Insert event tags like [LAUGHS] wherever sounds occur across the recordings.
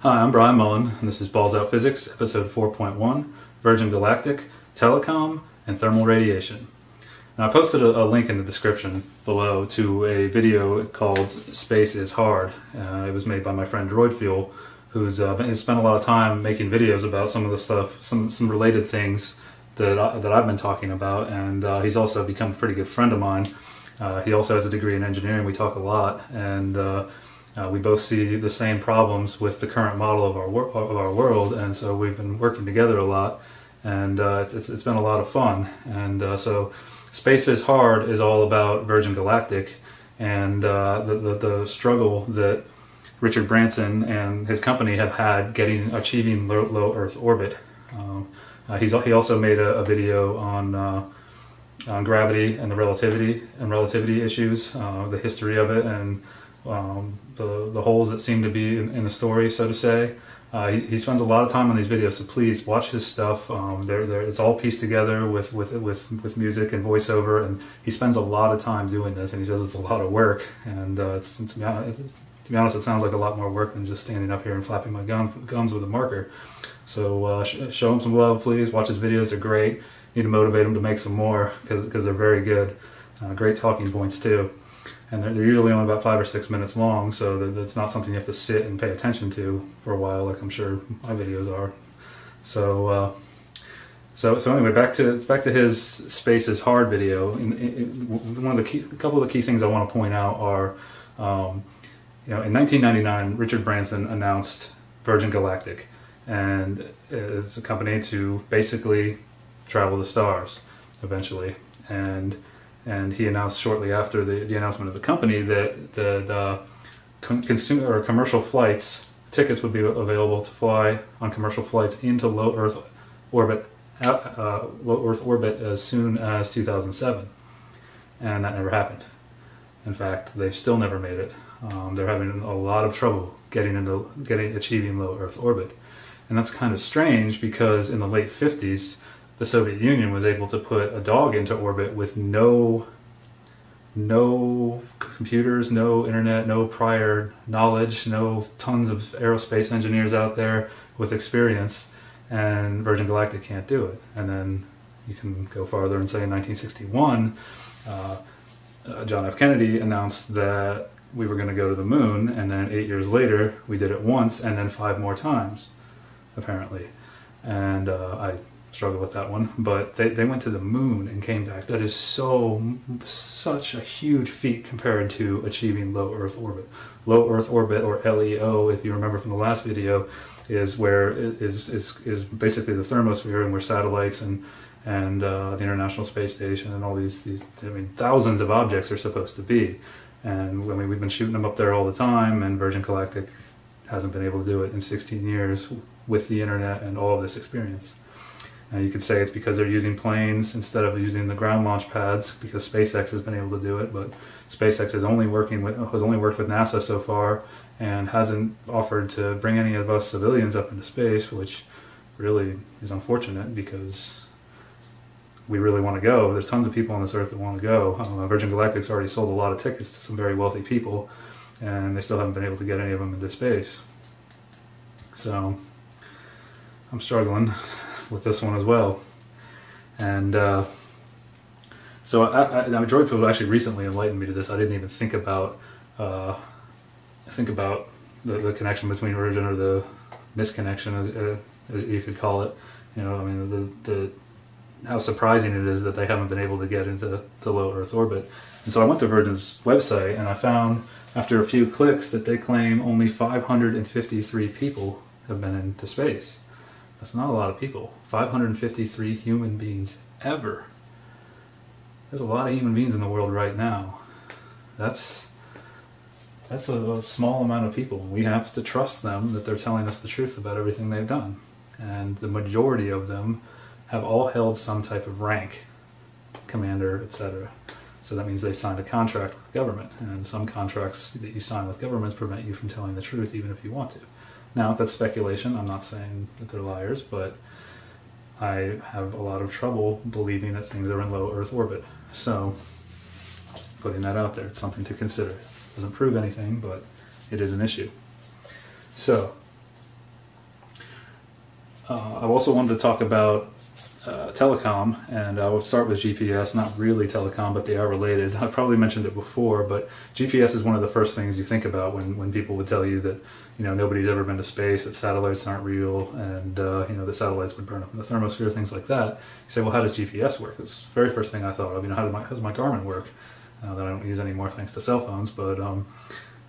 Hi, I'm Brian Mullen, and this is Balls Out Physics, episode 4.1 Virgin Galactic, Telecom, and Thermal Radiation. Now, I posted a, a link in the description below to a video called Space is Hard. Uh, it was made by my friend Droid Fuel, who's uh, spent a lot of time making videos about some of the stuff, some, some related things that, I, that I've been talking about, and uh, he's also become a pretty good friend of mine. Uh, he also has a degree in engineering. We talk a lot, and uh, we both see the same problems with the current model of our wor- of our world, and so we've been working together a lot, and uh, it's, it's, it's been a lot of fun. And uh, so, Space is Hard is all about Virgin Galactic and uh, the, the the struggle that Richard Branson and his company have had getting achieving low, low Earth orbit. Um, uh, he's he also made a, a video on uh, on gravity and the relativity and relativity issues, the history of it, and um, the the holes that seem to be in, in the story, so to say. Uh, he, he spends a lot of time on these videos, so please watch his stuff. Um, they're, they're, it's all pieced together with, with with with music and voiceover, and he spends a lot of time doing this, and he says it's a lot of work. And uh, it's, to, be honest, to be honest, it sounds like a lot more work than just standing up here and flapping my gum, gums with a marker. So uh, sh- show him some love, please. Watch his videos; they're great. Need to motivate him to make some more because they're very good. Uh, great talking points too and they're, usually only about five or six minutes long, so that's not something you have to sit and pay attention to for a while, like I'm sure my videos are. So, uh, so, so anyway, back to back to his space is hard video. One of the key, a couple of the key things I want to point out are, um, you know, in 1999, Richard Branson announced Virgin Galactic, and it's a company to basically travel the stars eventually, and and he announced shortly after the, the announcement of the company that the, the consumer or commercial flights tickets would be available to fly on commercial flights into low Earth orbit, uh, low Earth orbit as soon as 2007, and that never happened. In fact, they've still never made it. Um, they're having a lot of trouble getting into getting achieving low Earth orbit, and that's kind of strange because in the late 50s the Soviet Union was able to put a dog into orbit with no no computers, no internet, no prior knowledge, no tons of aerospace engineers out there with experience, and Virgin Galactic can't do it. And then you can go farther and say in 1961, uh, uh, John F. Kennedy announced that we were going to go to the moon, and then eight years later, we did it once and then five more times, apparently. And uh, I struggle with that one. But they, they went to the moon and came back. That is so such a huge feat compared to achieving low Earth orbit. Low Earth orbit, or LEO, if you remember from the last video, is where is is, is basically the thermosphere and where satellites and and uh, the International Space Station and all these these I mean thousands of objects are supposed to be. And I mean we've been shooting them up there all the time, and Virgin Galactic hasn't been able to do it in 16 years with the internet and all of this experience. Uh, you could say it's because they're using planes instead of using the ground launch pads because SpaceX has been able to do it, but SpaceX is only working with has only worked with NASA so far and hasn't offered to bring any of us civilians up into space, which really is unfortunate because we really want to go. There's tons of people on this earth that want to go. Uh, Virgin Galactic's already sold a lot of tickets to some very wealthy people, and they still haven't been able to get any of them into space. So I'm struggling with this one as well. And uh, so I, I, now Droid Fuel actually recently enlightened me to this. I didn't even think about uh, think about the, the, connection between Virgin or the misconnection, as, uh, as, you could call it. You know, I mean, the, the how surprising it is that they haven't been able to get into the low Earth orbit. And so I went to Virgin's website and I found after a few clicks that they claim only 553 people have been into space. That's not a lot of people. 553 human beings ever. There's a lot of human beings in the world right now. That's that's a, a small amount of people. We have to trust them that they're telling us the truth about everything they've done. And the majority of them have all held some type of rank, commander, etc. So that means they signed a contract with government, and some contracts that you sign with governments prevent you from telling the truth, even if you want to. Now, that's speculation. I'm not saying that they're liars, but I have a lot of trouble believing that things are in low Earth orbit. So, just putting that out there. It's something to consider. It Doesn't prove anything, but it is an issue. So, uh, I also wanted to talk about uh, telecom, and I will start with GPS. Not really telecom, but they are related. I probably mentioned it before, but GPS is one of the first things you think about when, when people would tell you that you know nobody's ever been to space, that satellites aren't real, and uh, you know the satellites would burn up in the thermosphere, things like that. You say, well, how does GPS work? It's the very first thing I thought of. You know, how, my, how does my Garmin work? Uh, that I don't use anymore thanks to cell phones, but um,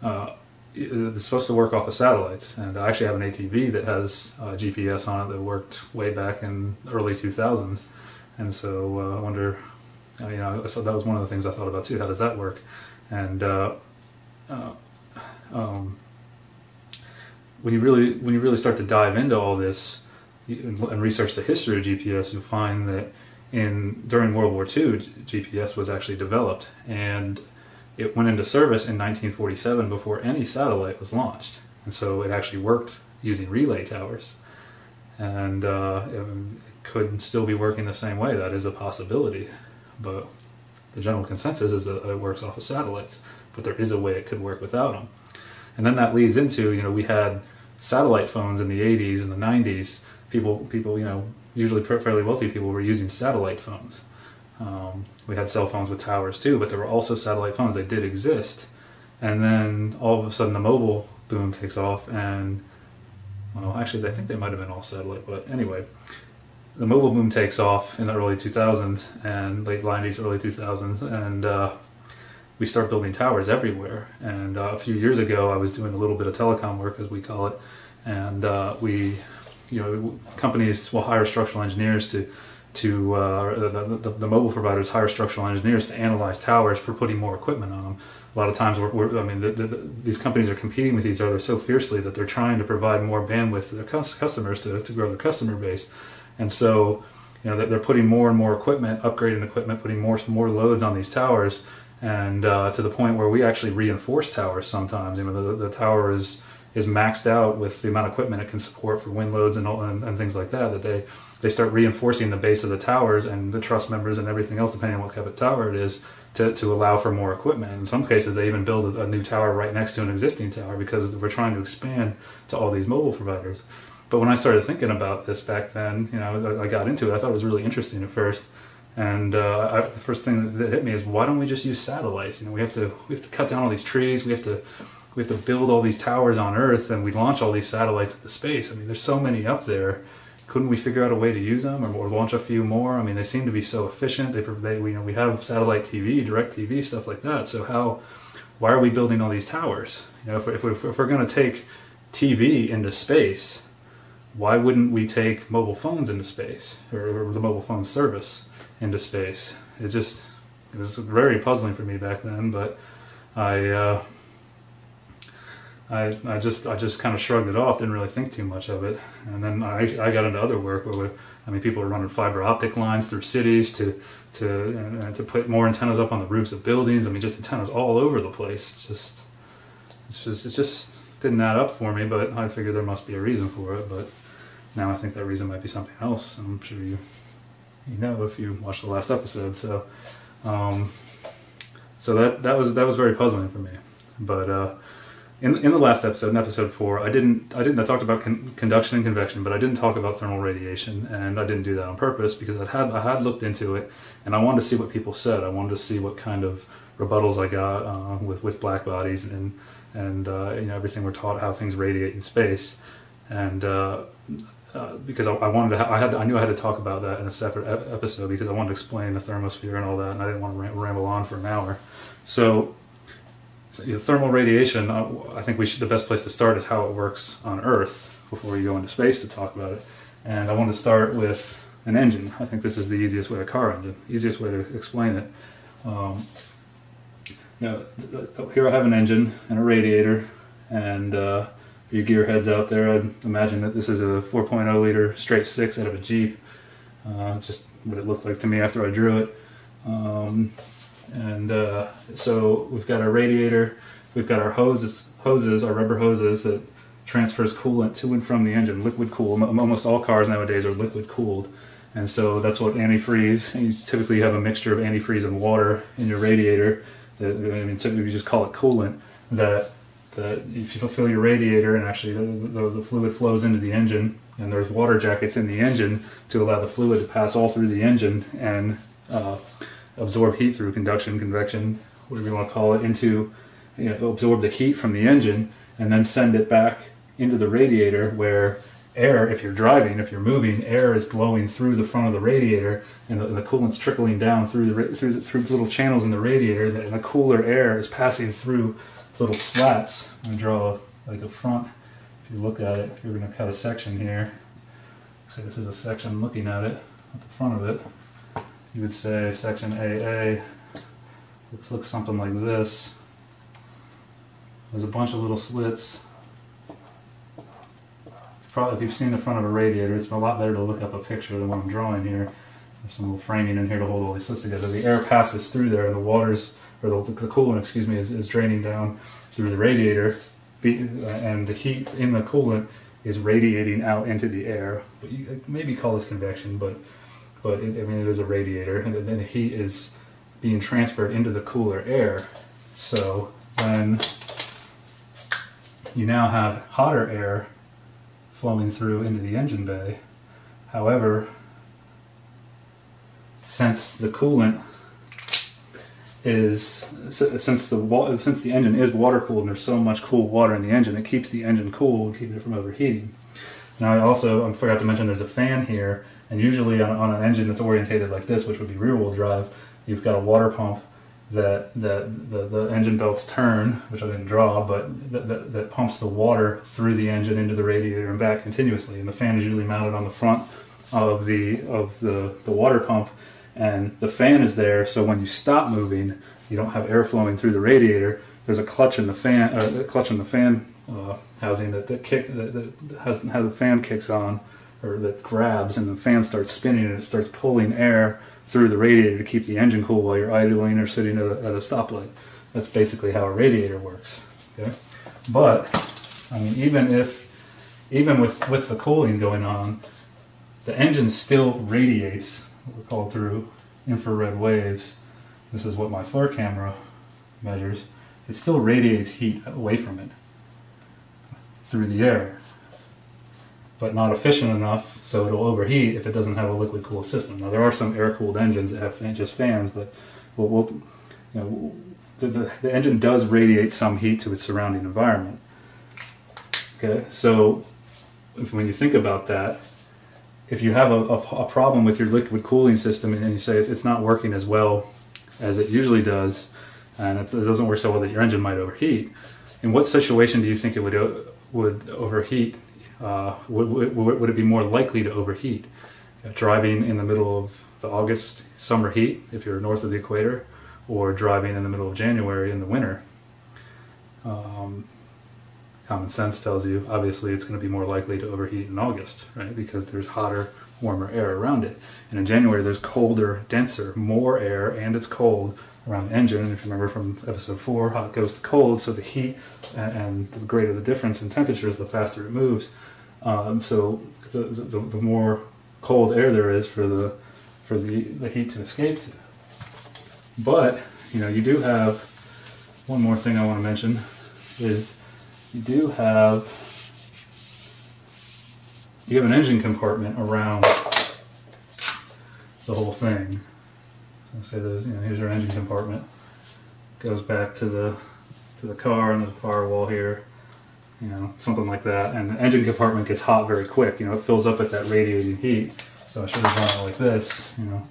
uh, it's supposed to work off of satellites, and I actually have an ATV that has uh, GPS on it that worked way back in early 2000s, and so uh, I wonder, uh, you know, so that was one of the things I thought about too. How does that work? And um, when you really when you really start to dive into all this and research the history of GPS, you'll find that in during World War II, GPS was actually developed and it went into service in 1947 before any satellite was launched. And so it actually worked using relay towers. And uh, it could still be working the same way. That is a possibility. But the general consensus is that it works off of satellites. But there is a way it could work without them. And then that leads into, you know, we had satellite phones in the 80s and the 90s. People, people, you know, usually fairly wealthy people were using satellite phones. Um, we had cell phones with towers too, but there were also satellite phones. They did exist. And then all of a sudden the mobile boom takes off, and well, actually, I think they might have been all satellite, but anyway, the mobile boom takes off in the early 2000s and late 90s, early 2000s, and uh, we start building towers everywhere. And uh, a few years ago, I was doing a little bit of telecom work, as we call it, and uh, we, you know, companies will hire structural engineers to to uh, the, the, the, mobile providers hire structural engineers to analyze towers for putting more equipment on them. A lot of times, we're, we're, I mean, the, these companies are competing with each other so fiercely that they're trying to provide more bandwidth to their customers to, to grow their customer base. And so, you know, they're putting more and more equipment, upgrading equipment, putting more more loads on these towers, and uh, to the point where we actually reinforce towers sometimes. You know, the, the tower is is maxed out with the amount of equipment it can support for wind loads and, and, and things like that. That they they start reinforcing the base of the towers and the truss members and everything else, depending on what type of tower it is, to, to allow for more equipment. In some cases, they even build a, a new tower right next to an existing tower because we're trying to expand to all these mobile providers. But when I started thinking about this back then, you know, I, I got into it. I thought it was really interesting at first. And uh, I, the first thing that hit me is, why don't we just use satellites? You know, we have to we have to cut down all these trees. We have to we have to build all these towers on Earth, and we launch all these satellites into space. I mean, there's so many up there couldn't we figure out a way to use them or, or launch a few more? I mean, they seem to be so efficient. They, they we, you know, we have satellite TV, DirecTV, stuff like that. So how, why are we building all these towers? You know, if, if, if, if we're going to take TV into space, why wouldn't we take mobile phones into space or, or the mobile phone service into space? It just it was very puzzling for me back then, but I. Uh, I, I just I just kind of shrugged it off, didn't really think too much of it, and then I, I got into other work where I mean people were running fiber optic lines through cities to to and, and to put more antennas up on the roofs of buildings. I mean just antennas all over the place. Just it's just it just didn't add up for me, but I figured there must be a reason for it. But now I think that reason might be something else. I'm sure you you know if you watched the last episode. So um, so that that was that was very puzzling for me, but. Uh, in, in the last episode, in episode four, I didn't I didn't I talked about con- conduction and convection, but I didn't talk about thermal radiation, and I didn't do that on purpose because I had I had looked into it, and I wanted to see what people said. I wanted to see what kind of rebuttals I got uh, with with black bodies and and uh, you know everything we're taught how things radiate in space, and uh, because I, I, wanted to ha- I had I knew I had to talk about that in a separate episode because I wanted to explain the thermosphere and all that, and I didn't want to ramble on for an hour. So you know, thermal radiation, uh, I think we should, the best place to start is how it works on Earth before you go into space to talk about it. And I want to start with an engine. I think this is the easiest way, a car engine, easiest way to explain it. Um, you know, here I have an engine and a radiator, and uh, for you gearheads out there, I'd imagine that this is a 4.0 liter straight six out of a Jeep. Uh, just what it looked like to me after I drew it. Um, and uh, so we've got our radiator, we've got our hoses, hoses, our rubber hoses that transfers coolant to and from the engine, liquid cool. Almost all cars nowadays are liquid cooled. And so that's what antifreeze, you typically have a mixture of antifreeze and water in your radiator. That, I mean, typically you just call it coolant that that if you fill your radiator and actually the, the, the, fluid flows into the engine and there's water jackets in the engine to allow the fluid to pass all through the engine and uh, absorb heat through conduction, convection, whatever you want to call it, into you know, absorb the heat from the engine and then send it back into the radiator where air, if you're driving, if you're moving, air is blowing through the front of the radiator and the, the coolant's trickling down through the through, the, through little channels in the radiator and the cooler air is passing through little slats. I'm draw like a front. If you look at it, you're gonna cut a section here, say this is a section looking at it at the front of it, you would say section AA looks, looks something like this. There's a bunch of little slits. Probably if you've seen the front of a radiator, it's a lot better to look up a picture than what I'm drawing here. There's some little framing in here to hold all these slits together. The air passes through there and the water's, or the, the coolant, excuse me, is, is draining down through the radiator uh, and the heat in the coolant is radiating out into the air. But you maybe call this convection, but but it, I mean it is a radiator, and then the heat is being transferred into the cooler air. So then you now have hotter air flowing through into the engine bay. However, since the coolant is since the since the engine is water cooled and there's so much cool water in the engine, it keeps the engine cool and keeps it from overheating. Now I also I forgot to mention there's a fan here, and usually on, on an engine that's orientated like this, which would be rear wheel drive, you've got a water pump that that the, the engine belts turn, which I didn't draw, but that, that, that, pumps the water through the engine into the radiator and back continuously. And the fan is usually mounted on the front of the of the, the water pump, and the fan is there. So when you stop moving, you don't have air flowing through the radiator. There's a clutch in the fan, uh, clutch in the fan uh, housing that that kick that, that has how the fan kicks on, or that grabs, and the fan starts spinning and it starts pulling air through the radiator to keep the engine cool while you're idling or sitting at a, at a stoplight. That's basically how a radiator works. Okay? But I mean, even if even with with the cooling going on, the engine still radiates what we call through infrared waves. This is what my FLIR camera measures. It still radiates heat away from it through the air but not efficient enough so it'll overheat if it doesn't have a liquid cooled system. Now there are some air cooled engines that have just fans, but we'll, we'll you know, the, the, the, engine does radiate some heat to its surrounding environment. Okay, so if, when you think about that, if you have a, a, a, problem with your liquid cooling system and you say it's, it's, not working as well as it usually does, and it, doesn't work so well that your engine might overheat, in what situation do you think it would would overheat uh, would, would, would, it be more likely to overheat? Uh, driving in the middle of the August summer heat, if you're north of the equator, or driving in the middle of January in the winter. Um, common sense tells you obviously it's going to be more likely to overheat in August, right? Because there's hotter, warmer air around it. And in January, there's colder, denser, more air, and it's cold around the engine. And if you remember from episode four, hot goes to cold, so the heat and, and the greater the difference in temperatures, the faster it moves. Um, so the, the, the, more cold air there is for the for the, the heat to escape to. But you know you do have one more thing I want to mention is you do have you have an engine compartment around the whole thing. So say there's you know here's your engine compartment goes back to the to the car and a firewall here you know, something like that. And the engine compartment gets hot very quick. You know, it fills up with that radiating heat. So I should have done it like this. You know,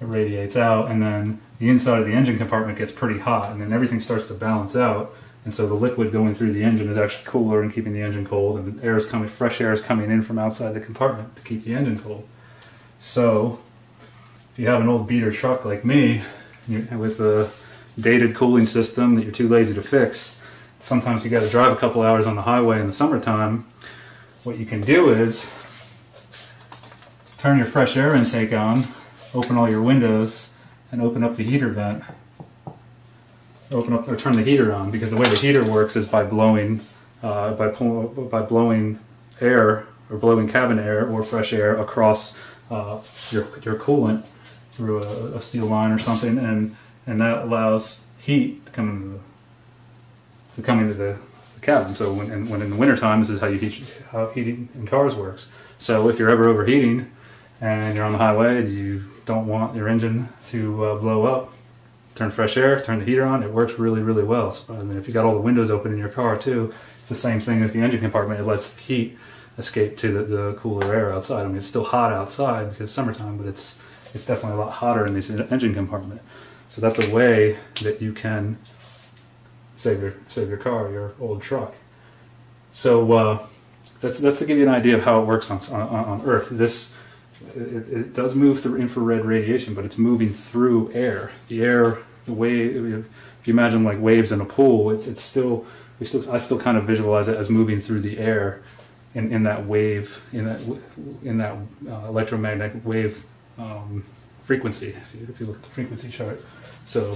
it radiates out, and then the inside of the engine compartment gets pretty hot, and then everything starts to balance out. And so the liquid going through the engine is actually cooler and keeping the engine cold, and air is coming, fresh air is coming in from outside the compartment to keep the engine cold. So if you have an old beater truck like me with a dated cooling system that you're too lazy to fix, sometimes you got to drive a couple hours on the highway in the summertime, what you can do is turn your fresh air intake on, open all your windows, and open up the heater vent. Open up or turn the heater on because the way the heater works is by blowing uh, by by blowing air or blowing cabin air or fresh air across uh, your your coolant through a, a steel line or something, and and that allows heat to come into the to come into the cabin. So when, and when in the wintertime, this is how you heat, how heating in cars works. So if you're ever overheating and you're on the highway and you don't want your engine to uh, blow up, turn fresh air, turn the heater on. It works really, really well. So, I mean, if you got all the windows open in your car too, it's the same thing as the engine compartment. It lets the heat escape to the, the cooler air outside. I mean, it's still hot outside because it's summertime, but it's it's definitely a lot hotter in this engine compartment. So that's a way that you can save your save your car, your old truck. So uh, that's that's to give you an idea of how it works on on, on Earth. This it, it, does move through infrared radiation, but it's moving through air. The air, the wave. If you imagine like waves in a pool, it's it's still we still I still kind of visualize it as moving through the air in, in that wave in that in that uh, electromagnetic wave um, frequency. If you, if you look at the frequency chart, so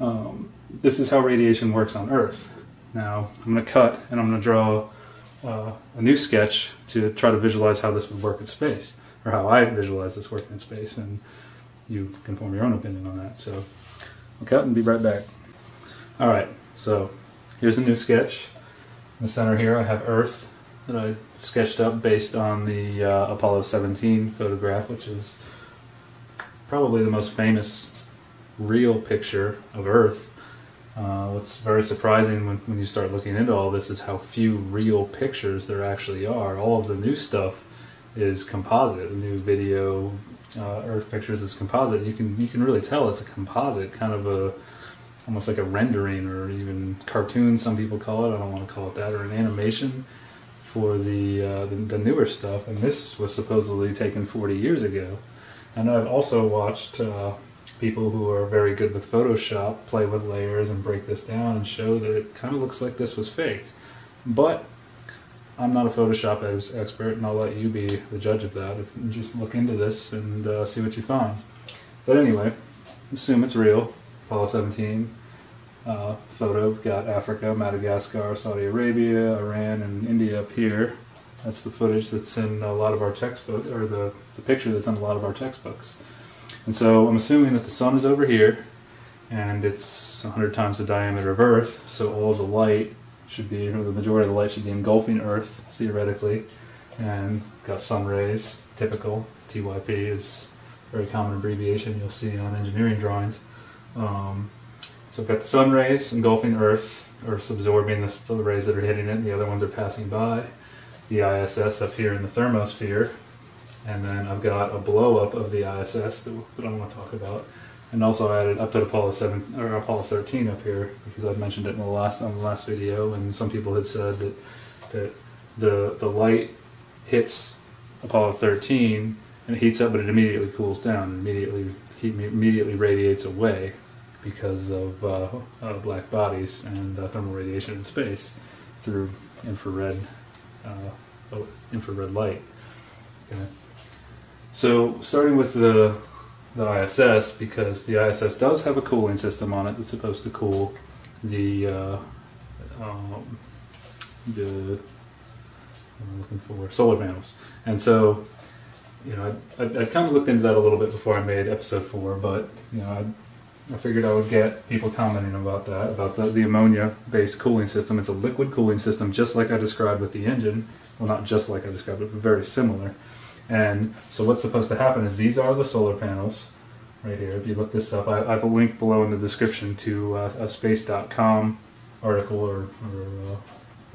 um, this is how radiation works on Earth. Now I'm going to cut and I'm going to draw uh, a new sketch to try to visualize how this would work in space, or how I visualize this working in space, and you can form your own opinion on that. So I'll and be right back. All right, so here's a new sketch. In the center here, I have Earth that I sketched up based on the uh, Apollo 17 photograph, which is probably the most famous real picture of Earth. Uh, what's very surprising when, when you start looking into all this is how few real pictures there actually are. All of the new stuff is composite. The new video, uh, Earth pictures is composite. You can you can really tell it's a composite, kind of a almost like a rendering or even cartoon. Some people call it. I don't want to call it that, or an animation for the, uh, the, the newer stuff. And this was supposedly taken 40 years ago. And I've also watched uh, people who are very good with Photoshop play with layers and break this down and show that it kind of looks like this was faked. But I'm not a Photoshop ex- expert, and I'll let you be the judge of that. If just look into this and uh, see what you find. But anyway, assume it's real. Apollo 17 uh, photo. got Africa, Madagascar, Saudi Arabia, Iran, and India up here. That's the footage that's in a lot of our textbook, or the, the picture that's in a lot of our textbooks. And so I'm assuming that the sun is over here, and it's 100 times the diameter of Earth, so all the light should be, or the majority of the light should be engulfing Earth, theoretically. And got sun rays, typical. TYP is a very common abbreviation you'll see on engineering drawings. Um, so I've got the sun rays engulfing Earth, or absorbing the, the rays that are hitting it, the other ones are passing by the ISS up here in the thermosphere, and then I've got a blow up of the ISS that, that I want to talk about, and also added up to Apollo seven or Apollo thirteen up here because I mentioned it in the last on the last video, and some people had said that that the the light hits Apollo thirteen and it heats up, but it immediately cools down, and immediately heat immediately radiates away because of uh, uh, black bodies and uh, thermal radiation in space through infrared uh, infrared light. Okay. So starting with the the ISS, because the ISS does have a cooling system on it that's supposed to cool the uh, um, the I'm looking for solar panels, and so you know I, I, I kind of looked into that a little bit before I made episode four, but you know I I figured I would get people commenting about that, about the, the ammonia-based cooling system. It's a liquid cooling system, just like I described with the engine. Well, not just like I described it, but very similar. And so what's supposed to happen is these are the solar panels right here. If you look this up, I, I have a link below in the description to uh, a space.com article or, or,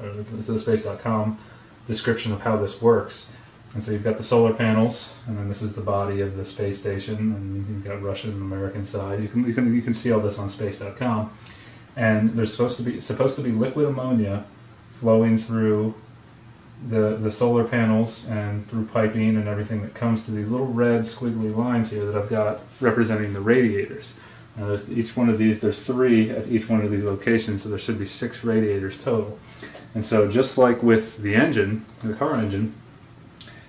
uh, or to the space.com description of how this works. And so you've got the solar panels, and then this is the body of the space station, and you've got Russian and American side. You can you can you can see all this on space.com. And there's supposed to be supposed to be liquid ammonia flowing through the the solar panels and through piping and everything that comes to these little red squiggly lines here that I've got representing the radiators. Now there's each one of these, there's three at each one of these locations, so there should be six radiators total. And so just like with the engine, the car engine,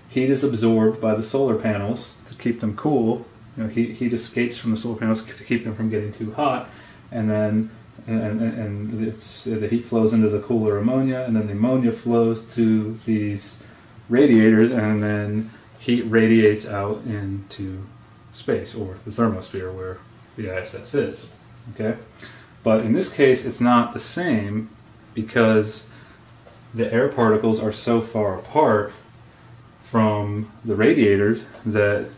Heat is absorbed by the solar panels to keep them cool. You know, heat, heat escapes from the solar panels to keep them from getting too hot, and then and, and it's, uh, the heat flows into the cooler ammonia, and then the ammonia flows to these radiators, and then heat radiates out into space or the thermosphere where the ISS is. Okay, but in this case, it's not the same because the air particles are so far apart from the radiators that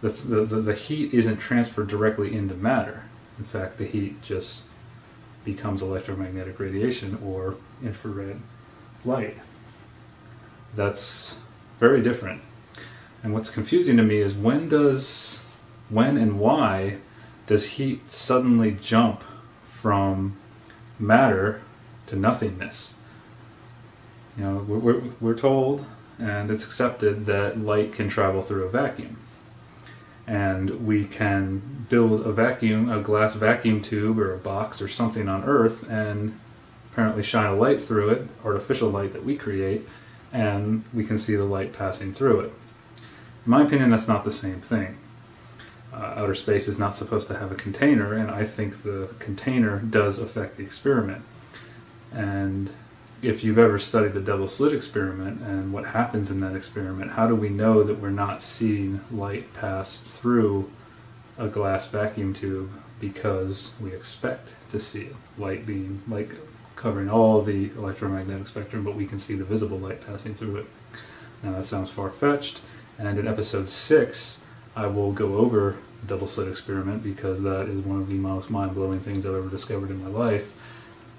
the, the, the heat isn't transferred directly into matter. In fact, the heat just becomes electromagnetic radiation or infrared light. That's very different. And what's confusing to me is when does, when and why does heat suddenly jump from matter to nothingness? You know, we're, we're told and it's accepted that light can travel through a vacuum. And we can build a vacuum, a glass vacuum tube or a box or something on Earth and apparently shine a light through it, artificial light that we create, and we can see the light passing through it. In my opinion, that's not the same thing. Uh, outer space is not supposed to have a container, and I think the container does affect the experiment. And if you've ever studied the double slit experiment and what happens in that experiment, how do we know that we're not seeing light pass through a glass vacuum tube because we expect to see light beam, like covering all the electromagnetic spectrum, but we can see the visible light passing through it. Now that sounds far fetched, and in episode six, I will go over the double slit experiment because that is one of the most mind blowing things I've ever discovered in my life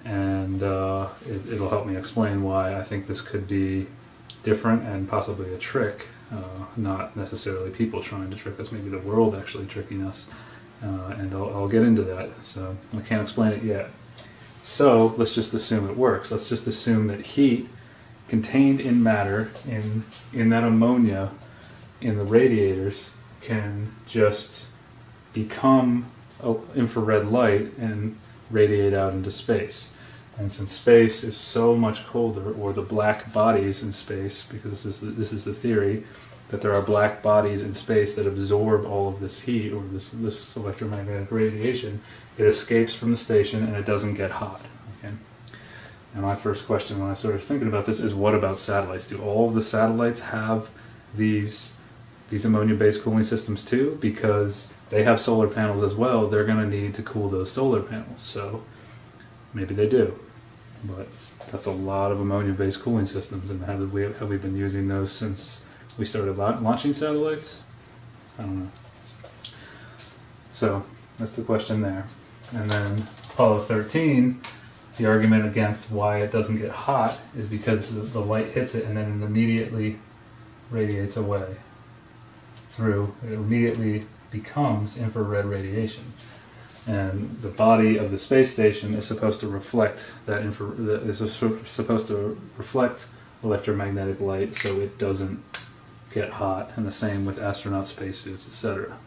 and uh, it, will help me explain why I think this could be different and possibly a trick, uh, not necessarily people trying to trick us, maybe the world actually tricking us. Uh, and I'll, I'll, get into that. So I can't explain it yet. So let's just assume it works. Let's just assume that heat contained in matter, in, in that ammonia, in the radiators, can just become infrared light and radiate out into space. And since space is so much colder, or the black bodies in space, because this is the, this is the theory, that there are black bodies in space that absorb all of this heat or this, this electromagnetic radiation, it escapes from the station and it doesn't get hot. Okay? And my first question when I started thinking about this is what about satellites? Do all of the satellites have these these ammonia-based cooling systems too? Because they have solar panels as well. They're going to need to cool those solar panels. So maybe they do. But that's a lot of ammonia-based cooling systems, and have we have we been using those since we started launching satellites? I don't know. So that's the question there. And then Apollo 13, the argument against why it doesn't get hot is because the, the light hits it and then it immediately radiates away through. It immediately becomes infrared radiation and the body of the space station is supposed to reflect that infra is supposed to reflect electromagnetic light so it doesn't get hot. And the same with astronaut spacesuits etc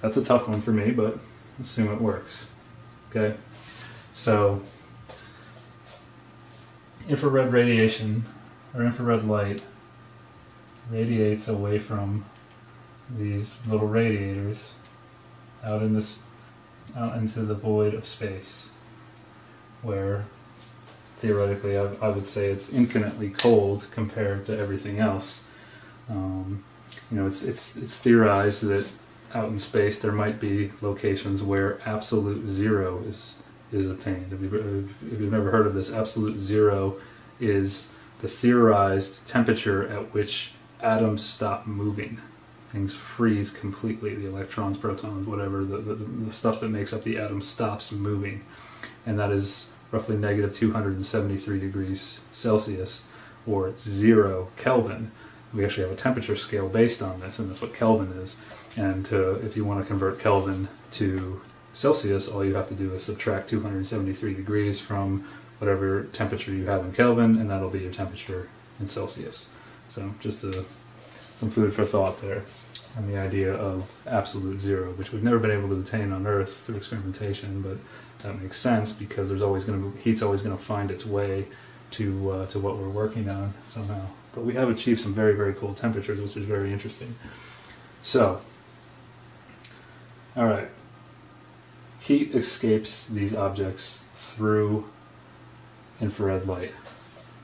that's a tough one for me but assume it works. Okay? So infrared radiation or infrared light radiates away from these little radiators out in this out into the void of space, where theoretically I, I would say it's infinitely cold compared to everything else. Um, you know, it's, it's, it's theorized that out in space there might be locations where absolute zero is is obtained. If, you, if you've never heard of this, absolute zero is the theorized temperature at which atoms stop moving things freeze completely. The electrons, protons, whatever, the, the, the stuff that makes up the atom stops moving. And that is roughly negative 273 degrees Celsius or zero Kelvin. We actually have a temperature scale based on this, and that's what Kelvin is. And to, if you want to convert Kelvin to Celsius, all you have to do is subtract 273 degrees from whatever temperature you have in Kelvin, and that'll be your temperature in Celsius. So just a some food for thought there on the idea of absolute zero, which we've never been able to attain on Earth through experimentation, but that makes sense because there's always going to heat's always going to find its way to uh, to what we're working on somehow. But we have achieved some very very cool temperatures, which is very interesting. So, all right, heat escapes these objects through infrared light,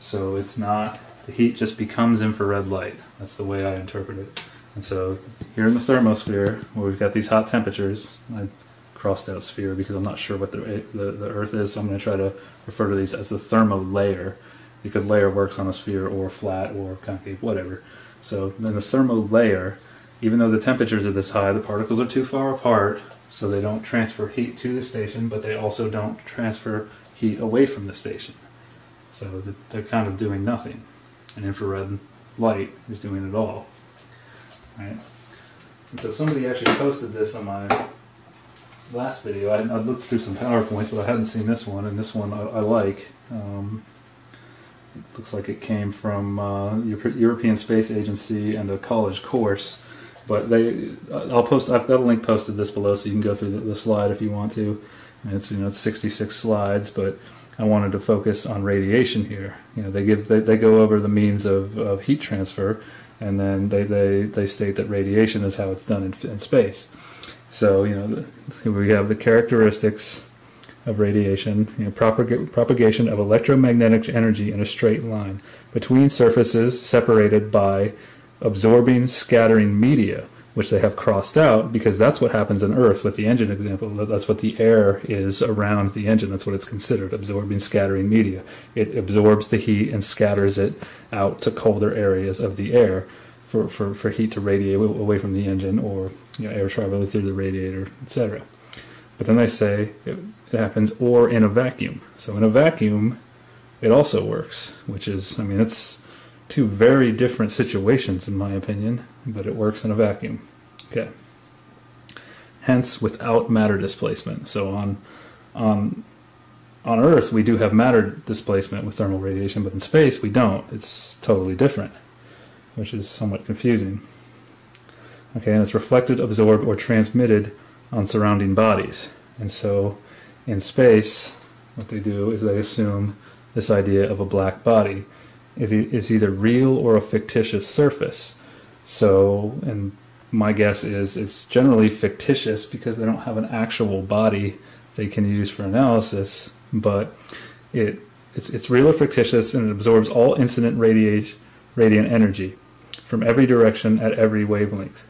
so it's not the heat just becomes infrared light. That's the way I interpret it. And so here in the thermosphere, where we've got these hot temperatures, I crossed out sphere because I'm not sure what the, the, the Earth is, so I'm going to try to refer to these as the thermo layer. because layer works on a sphere or flat or concave, whatever. So then the thermo layer, even though the temperatures are this high, the particles are too far apart, so they don't transfer heat to the station, but they also don't transfer heat away from the station. So they're kind of doing nothing. And infrared light is doing it all. Right? And so somebody actually posted this on my last video. I, I looked through some PowerPoints, but I hadn't seen this one, and this one I, I like. Um, it looks like it came from uh, European Space Agency and a college course. But they, I'll post. I've got a link posted this below, so you can go through the, the slide if you want to. And it's you know it's 66 slides, but I wanted to focus on radiation here. You know, they give they, they go over the means of, of heat transfer, and then they, they, they state that radiation is how it's done in, in space. So you know, we have the characteristics of radiation, you know, propag propagation of electromagnetic energy in a straight line between surfaces separated by absorbing scattering media which they have crossed out because that's what happens in Earth with the engine example. That's what the air is around the engine. That's what it's considered, absorbing scattering media. It absorbs the heat and scatters it out to colder areas of the air for, for, for heat to radiate away from the engine or you know, air traveling through the radiator, etc. But then they say it, it happens or in a vacuum. So in a vacuum, it also works, which is, I mean, it's two very different situations in my opinion but it works in a vacuum. Okay. Hence, without matter displacement. So on on on Earth, we do have matter displacement with thermal radiation, but in space, we don't. It's totally different, which is somewhat confusing. Okay, and it's reflected, absorbed, or transmitted on surrounding bodies. And so in space, what they do is they assume this idea of a black body is either real or a fictitious surface. So, and my guess is it's generally fictitious because they don't have an actual body they can use for analysis, but it it's, it's real or fictitious and it absorbs all incident radiation, radiant energy from every direction at every wavelength.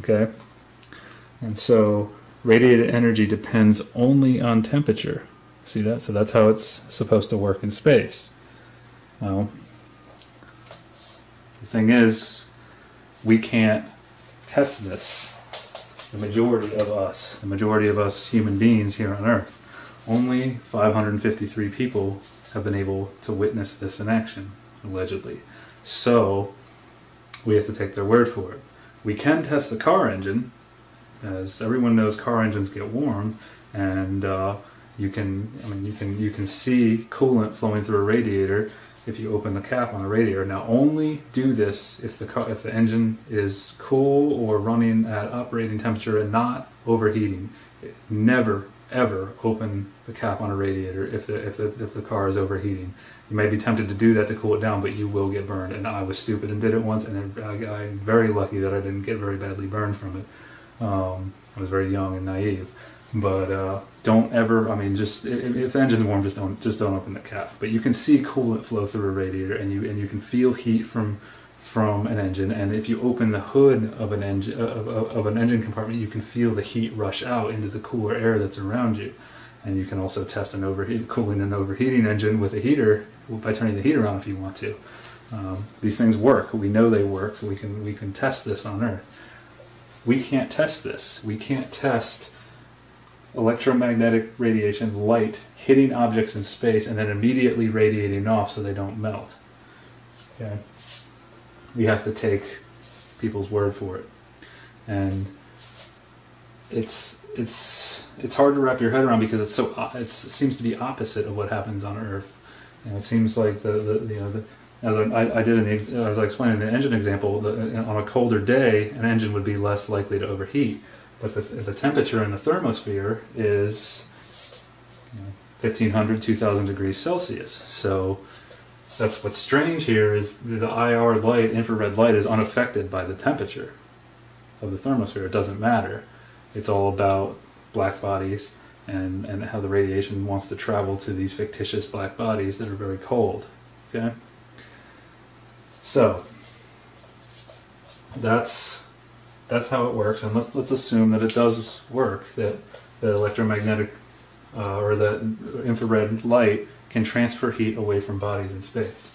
Okay? And so radiated energy depends only on temperature. See that? So that's how it's supposed to work in space. Well, the thing is, we can't test this. The majority of us, the majority of us human beings here on Earth, only 553 people have been able to witness this in action, allegedly. So, we have to take their word for it. We can test the car engine, as everyone knows car engines get warm, and uh, you can, I mean, you can, you can see coolant flowing through a radiator if you open the cap on the radiator. Now only do this if the if the engine is cool or running at operating temperature and not overheating. Never ever open the cap on a radiator if the if the if the car is overheating. You may be tempted to do that to cool it down, but you will get burned. And I was stupid and did it once, and I, am very lucky that I didn't get very badly burned from it. Um, I was very young and naive. But uh, don't ever. I mean, just if, the engine's warm, just don't just don't open the cap. But you can see coolant flow through a radiator, and you and you can feel heat from from an engine. And if you open the hood of an engine of, of, of an engine compartment, you can feel the heat rush out into the cooler air that's around you. And you can also test an overheat, cooling and overheating engine with a heater by turning the heater on if you want to. Um, these things work. We know they work, so we can we can test this on Earth. We can't test this. We can't test electromagnetic radiation, light, hitting objects in space and then immediately radiating off so they don't melt. Okay? We have to take people's word for it. And it's it's it's hard to wrap your head around because it's so it seems to be opposite of what happens on Earth. And it seems like the, the you know the, as I, I did in the as I explained in the engine example, the, on a colder day, an engine would be less likely to overheat but the, the temperature in the thermosphere is you know, 1500, 2000 degrees Celsius. So that's what's strange here is the IR light, infrared light, is unaffected by the temperature of the thermosphere. It doesn't matter. It's all about black bodies and, and how the radiation wants to travel to these fictitious black bodies that are very cold. Okay? So, that's that's how it works, and let's let's assume that it does work. That the electromagnetic uh, or the infrared light can transfer heat away from bodies in space.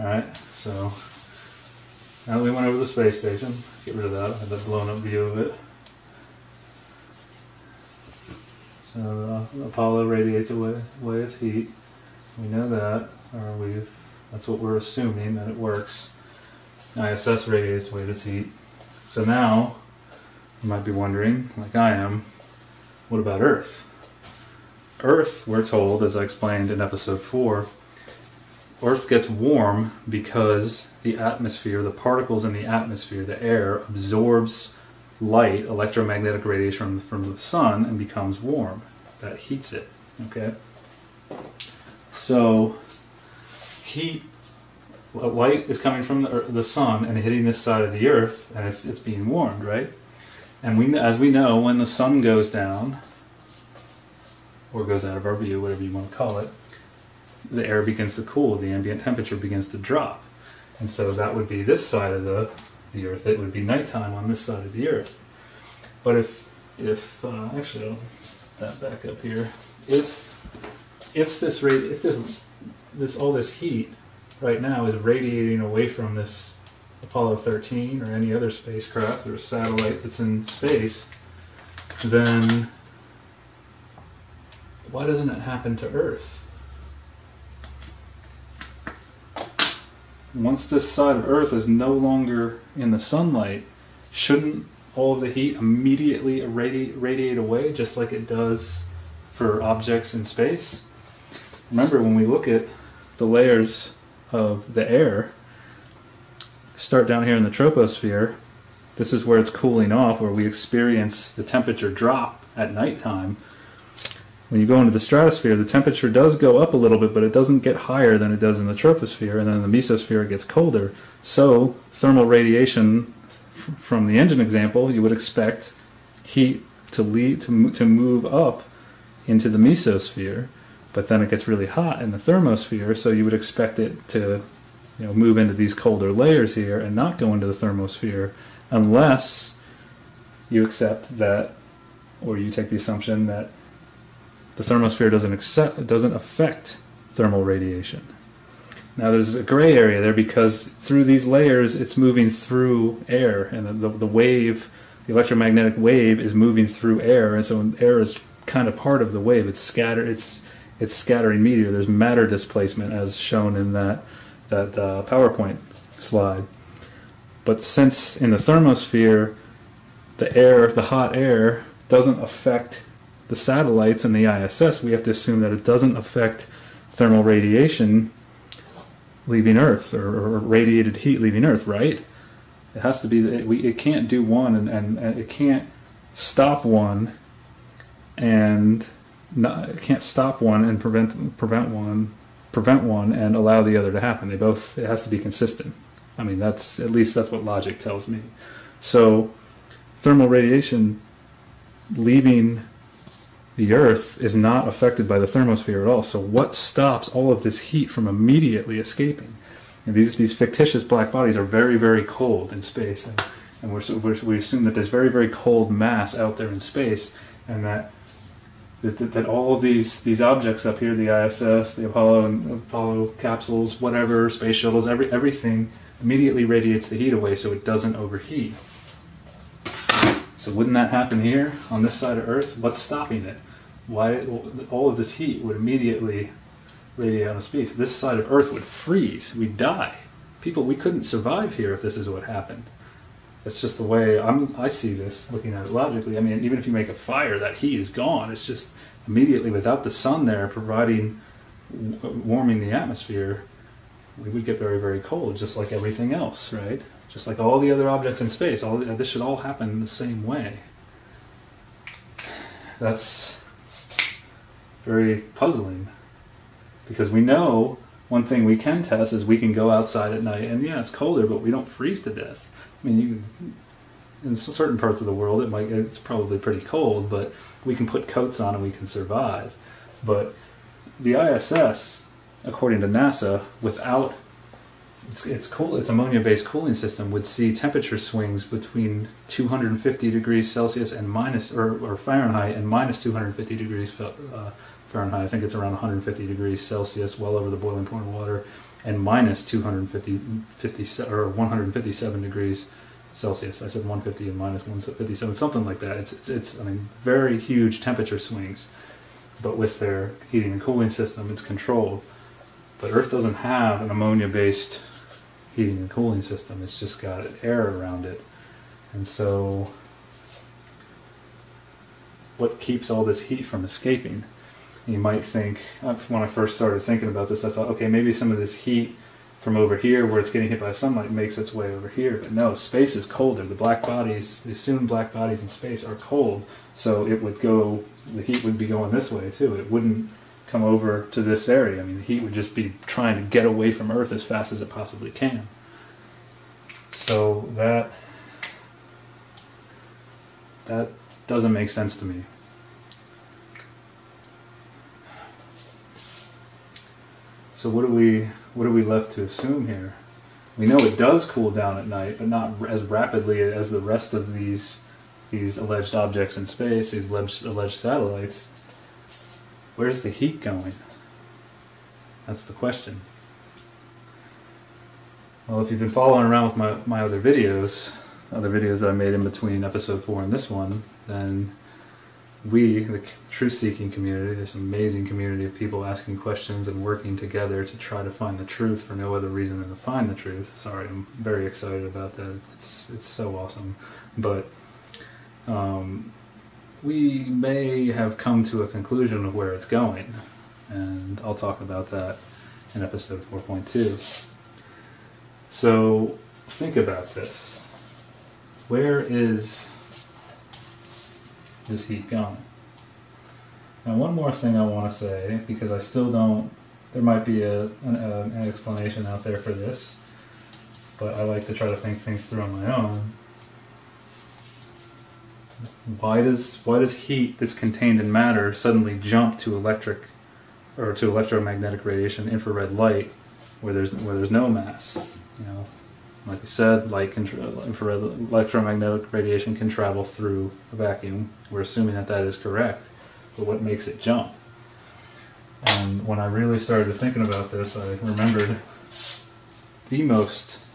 All right, so now that we went over the space station, get rid of that. That blown up view of it. So uh, Apollo radiates away, away its heat. We know that, or we've that's what we're assuming that it works. ISS radiates away its heat. So now you might be wondering, like I am, what about Earth? Earth, we're told, as I explained in episode 4, Earth gets warm because the atmosphere, the particles in the atmosphere, the air, absorbs light, electromagnetic radiation from, from the sun, and becomes warm. That heats it. Okay? So, heat, light is coming from the, the sun and hitting this side of the Earth, and it's, it's being warmed, right? And we, as we know, when the sun goes down, or goes out of our view, whatever you want to call it, the air begins to cool, the ambient temperature begins to drop. And so that would be this side of the, the Earth. It would be nighttime on this side of the Earth. But if, if uh, actually, I'll that back up here. If, if this rate, if this, this, all this heat right now is radiating away from this Apollo 13 or any other spacecraft or satellite that's in space, then why doesn't it happen to Earth? Once this side of Earth is no longer in the sunlight, shouldn't all of the heat immediately radiate, radiate away just like it does for objects in space? Remember, when we look at the layers of the air, start down here in the troposphere, this is where it's cooling off, where we experience the temperature drop at nighttime when you go into the stratosphere, the temperature does go up a little bit, but it doesn't get higher than it does in the troposphere, and then in the mesosphere it gets colder. So, thermal radiation from the engine example, you would expect heat to lead to, to move up into the mesosphere, but then it gets really hot in the thermosphere, so you would expect it to you know, move into these colder layers here and not go into the thermosphere unless you accept that, or you take the assumption that the thermosphere doesn't accept, doesn't affect thermal radiation. Now there's a gray area there because through these layers it's moving through air and the, the, the, wave, the electromagnetic wave is moving through air and so air is kind of part of the wave. It's scattered, it's, it's scattering meteor. There's matter displacement as shown in that, that uh, PowerPoint slide. But since in the thermosphere the air, the hot air doesn't affect the satellites and the ISS, we have to assume that it doesn't affect thermal radiation leaving Earth or, or radiated heat leaving Earth, right? It has to be that we it can't do one and, and, and it can't stop one and not, can't stop one and prevent prevent one prevent one and allow the other to happen. They both it has to be consistent. I mean that's at least that's what logic tells me. So thermal radiation leaving the Earth is not affected by the thermosphere at all. So what stops all of this heat from immediately escaping? And these these fictitious black bodies are very very cold in space, and, and we're, we're, we assume that there's very very cold mass out there in space, and that that, that, that all of these these objects up here, the ISS, the Apollo and Apollo capsules, whatever space shuttles, every everything immediately radiates the heat away, so it doesn't overheat. So wouldn't that happen here on this side of Earth? What's stopping it? Why all of this heat would immediately radiate out of space? This side of Earth would freeze. We'd die. People, we couldn't survive here if this is what happened. That's just the way I'm, I see this, looking at it logically. I mean, even if you make a fire, that heat is gone. It's just immediately without the sun there providing warming the atmosphere, we would get very, very cold, just like everything else, right? just like all the other objects in space. All this should all happen the same way. That's very puzzling because we know one thing we can test is we can go outside at night and yeah, it's colder, but we don't freeze to death. I mean, you in certain parts of the world it might it's probably pretty cold, but we can put coats on and we can survive. But the ISS, according to NASA, without it's, it's cool. It's ammonia-based cooling system would see temperature swings between 250 degrees Celsius and minus or, or Fahrenheit and minus 250 degrees uh, Fahrenheit. I think it's around 150 degrees Celsius, well over the boiling point of water, and minus 250 50, or 157 degrees Celsius. I said 150 and minus 157, something like that. It's, it's, it's I mean, very huge temperature swings. But with their heating and cooling system, it's controlled. But Earth doesn't have an ammonia based heating and cooling system, it's just got air around it. And so, what keeps all this heat from escaping? You might think, uh, when I first started thinking about this, I thought, okay, maybe some of this heat from over here where it's getting hit by sunlight makes its way over here. But no, space is colder. The black bodies, the assumed black bodies in space are cold, so it would go, the heat would be going this way too. It wouldn't come over to this area. I mean, the heat would just be trying to get away from Earth as fast as it possibly can. So that that doesn't make sense to me. So what do we what are we left to assume here? We know it does cool down at night, but not as rapidly as the rest of these these alleged objects in space, these alleged, alleged satellites. Where's the heat going? That's the question. Well, if you've been following around with my, my other videos, other videos that I made in between episode 4 and this one, then we, the truth seeking community, this amazing community of people asking questions and working together to try to find the truth for no other reason than to find the truth. Sorry, I'm very excited about that. It's, it's so awesome. But um, we may have come to a conclusion of where it's going, and I'll talk about that in episode 4.2. So think about this. Where is this heat going? Now, one more thing I want to say, because I still don't, there might be a, an, an explanation out there for this, but I like to try to think things through on my own. Why does why does heat that's contained in matter suddenly jump to electric or to electromagnetic radiation, infrared light, where there's where there's no mass? You know, like we said, light can infrared electromagnetic radiation can travel through a vacuum. We're assuming that that is correct, but what makes it jump? And when I really started thinking about this, I remembered the most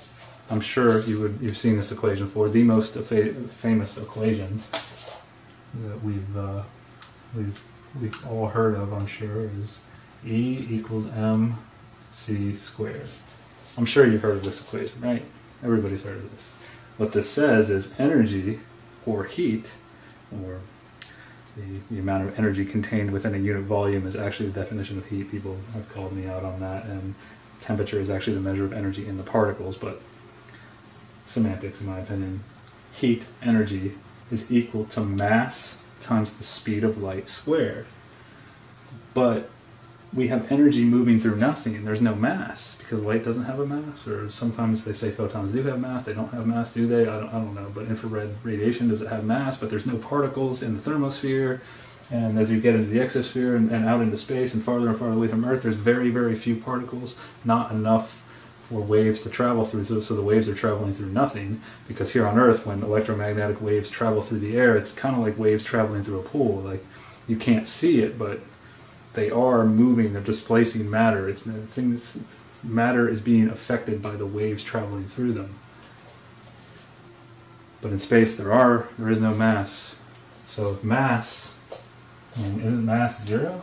I'm sure you would you've seen this equation before. The most famous equation that we've uh, we've we've all heard of, I'm sure, is E equals mc squared. I'm sure you've heard of this equation, right? Everybody's heard of this. What this says is energy or heat, or the, the amount of energy contained within a unit volume is actually the definition of heat. People have called me out on that, and temperature is actually the measure of energy in the particles, but semantics in my opinion, heat energy is equal to mass times the speed of light squared. But we have energy moving through nothing. And there's no mass because light doesn't have a mass. Or sometimes they say photons do have mass. They don't have mass, do they? I don't, I don't know. But infrared radiation does it have mass? But there's no particles in the thermosphere. And as you get into the exosphere and, and out into space and farther and farther away from Earth, there's very, very few particles. Not enough for waves to travel through, so, so the waves are traveling through nothing. Because here on Earth, when electromagnetic waves travel through the air, it's kind of like waves traveling through a pool. Like you can't see it, but they are moving. They're displacing matter. It's things. Matter is being affected by the waves traveling through them. But in space, there are there is no mass. So if mass, I mean, isn't mass zero?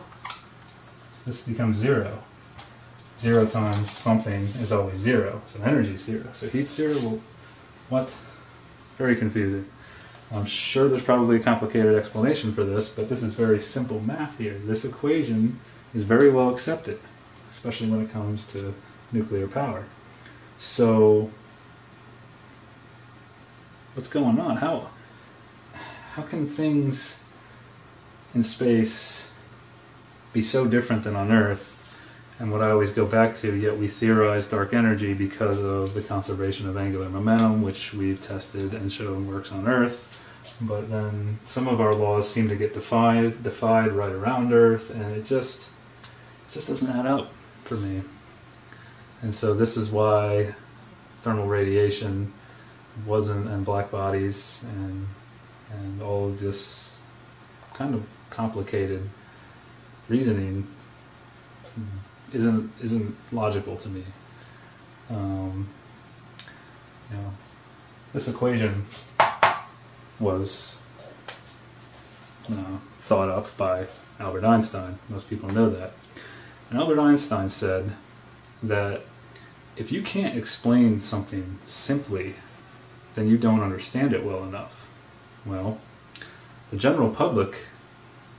This becomes zero zero times something is always zero. So energy is zero. So heat's zero, what? Very confusing. I'm sure there's probably a complicated explanation for this, but this is very simple math here. This equation is very well accepted, especially when it comes to nuclear power. So, what's going on? How, how can things in space be so different than on Earth and what I always go back to, yet we theorize dark energy because of the conservation of angular momentum, which we've tested and shown works on Earth. But then some of our laws seem to get defied, defied right around Earth, and it just, it just doesn't add up for me. And so this is why thermal radiation wasn't, and black bodies, and and all of this kind of complicated reasoning isn't isn't logical to me. Um, you know, this equation was thought up by Albert Einstein. Most people know that. And Albert Einstein said that if you can't explain something simply, then you don't understand it well enough. Well, the general public,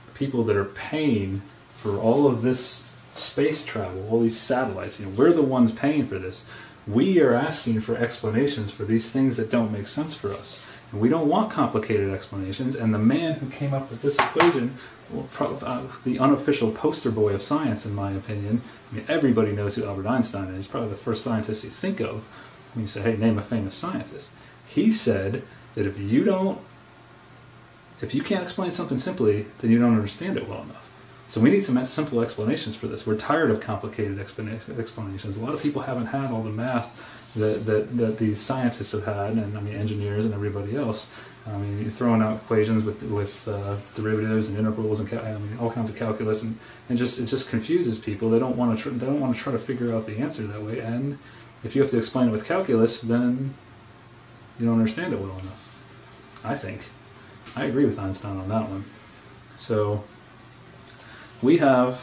the people that are paying for all of this space travel, all these satellites, you know, we're the ones paying for this. We are asking for explanations for these things that don't make sense for us. And we don't want complicated explanations. And the man who came up with this equation, well, pro- uh, the unofficial poster boy of science, in my opinion, I mean, everybody knows who Albert Einstein is. He's probably the first scientist you think of when you say, hey, name a famous scientist. He said that if you don't, if you can't explain something simply, then you don't understand it well enough. So we need some simple explanations for this. We're tired of complicated explanations. A lot of people haven't had all the math that, that, that these scientists have had, and I mean engineers and everybody else. I mean, you're throwing out equations with with uh, derivatives and integrals and I mean, all kinds of calculus, and, and just it just confuses people. They don't want to they don't want to try to figure out the answer that way. And if you have to explain it with calculus, then you don't understand it well enough. I think. I agree with Einstein on that one. So we have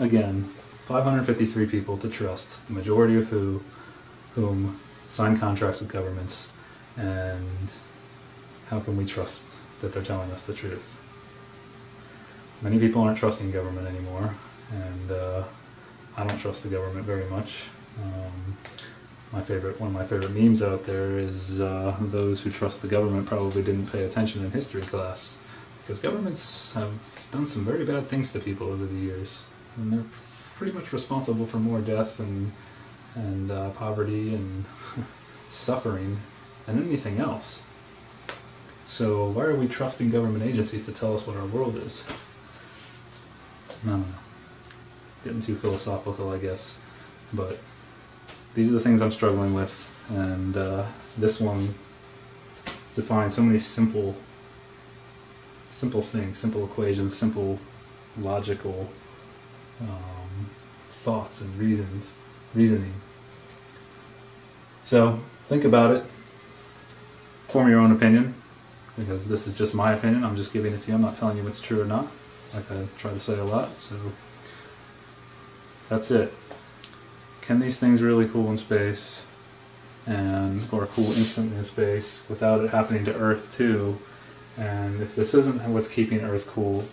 again 553 people to trust, the majority of who whom sign contracts with governments, and how can we trust that they're telling us the truth? Many people aren't trusting government anymore, and uh, I don't trust the government very much. Um, my favorite, one of my favorite memes out there is uh, those who trust the government probably didn't pay attention in history class, because governments have done some very bad things to people over the years, and they're pretty much responsible for more death and and uh, poverty and [LAUGHS] suffering than anything else. So why are we trusting government agencies to tell us what our world is? I don't know. Getting too philosophical, I guess. But these are the things I'm struggling with, and uh, this one defines so many simple, simple things, simple equations, simple logical um, thoughts and reasons, reasoning. So think about it. Form your own opinion, because this is just my opinion. I'm just giving it to you. I'm not telling you what's true or not, like I try to say a lot. So that's it. Can these things really cool in space, and or cool instantly in space without it happening to Earth too? And if this isn't what's keeping Earth cool,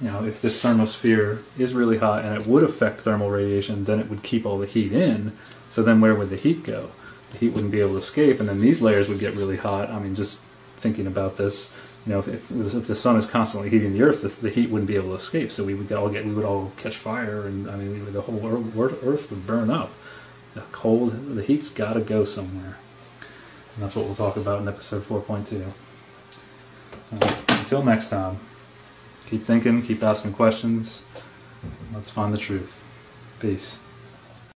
you know, if this thermosphere is really hot and it would affect thermal radiation, then it would keep all the heat in. So then where would the heat go? The heat wouldn't be able to escape, and then these layers would get really hot. I mean, just thinking about this, you know, if, if the sun is constantly heating the Earth, this, the heat wouldn't be able to escape. So we would all get, we would all catch fire, and I mean, the whole Earth Earth would burn up. The cold, the heat's got to go somewhere, and that's what we'll talk about in episode 4.2. So until next time, keep thinking, keep asking questions. Let's find the truth. Peace.